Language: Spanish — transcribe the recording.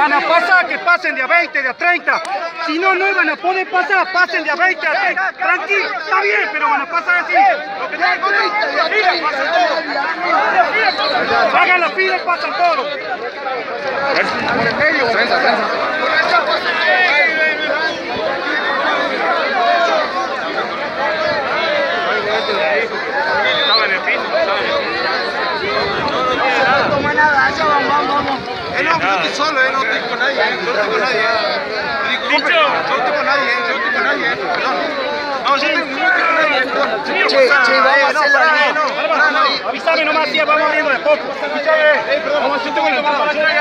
Van a pasar, que pasen de a 20, de a 30. Si no, no van a poder pasar, pasen de a 20 a 30. Tranquilo, está bien, pero van a pasar así. Hagan la fila y pasan todos. No estoy con nadie, yo no estoy con nadie. Disculpe, yo no estoy con nadie, yo no estoy con nadie. No, no perdón. Che, che, vamos a hacer la pará, no, pará, no. Avísame nomás, tía, vamos abriendo de poco. Pará, Vamos a entrar.